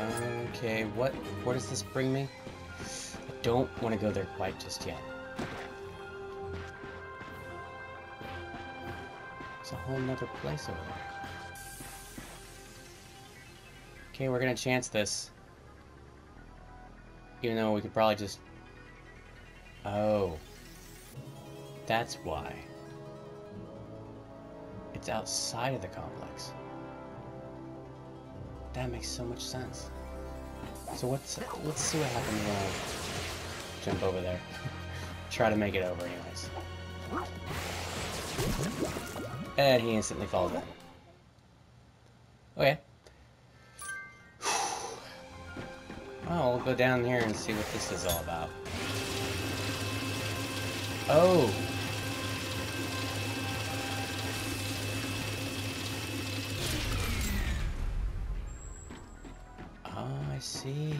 Okay, what where does this bring me? I don't want to go there quite just yet. It's a whole nother place over there. Okay, we're gonna chance this. Even though we could probably just... Oh. That's why. It's outside of the complex. That makes so much sense. So what's let's see what happens when I jump over there. Try to make it over anyways. And he instantly falls in. Okay. Well, we'll go down here and see what this is all about. Oh! See.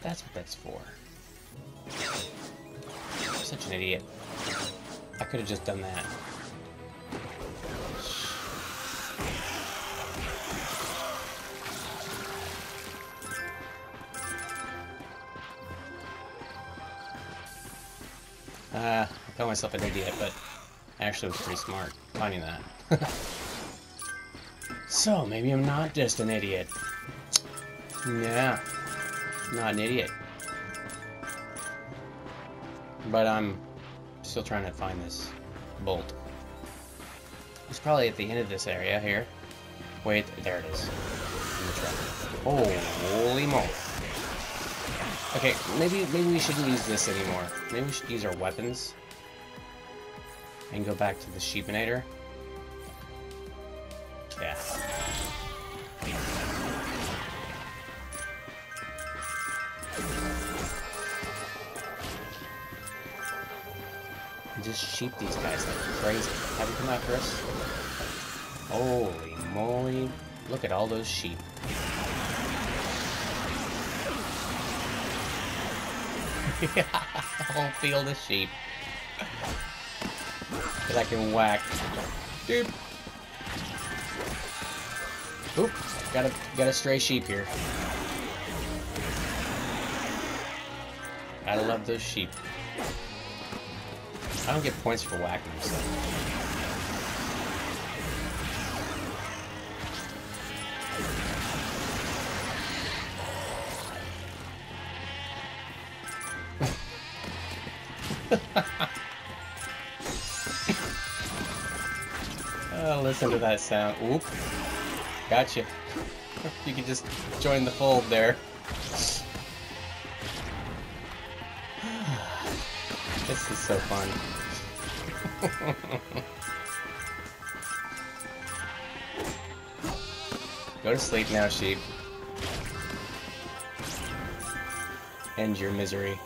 That's what that's for. I'm such an idiot. I could have just done that. Uh, I call myself an idiot, but I actually was pretty smart finding that. so, maybe I'm not just an idiot. Yeah, not an idiot. But I'm still trying to find this bolt. It's probably at the end of this area here. Wait, there it is. Truck. Holy moly. Okay, maybe maybe we shouldn't use this anymore. Maybe we should use our weapons. And go back to the sheepinator. Yeah. Just sheep these guys like crazy. Have you come after us? Holy moly. Look at all those sheep. whole field of sheep. That I can whack. Doop. Oop. Got a got a stray sheep here. Gotta love those sheep. I don't get points for whacking so. oh, listen to that sound. Oop. Gotcha. You can just join the fold there. This is so fun. Go to sleep now, sheep. End your misery.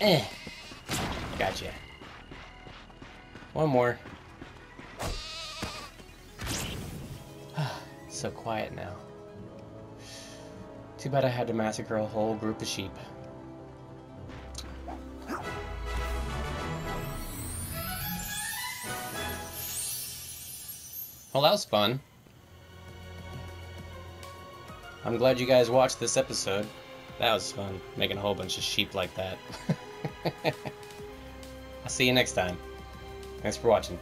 Eh. Gotcha. One more. so quiet now. Too bad I had to massacre a whole group of sheep. Well, that was fun. I'm glad you guys watched this episode. That was fun, making a whole bunch of sheep like that. I'll see you next time. Thanks for watching.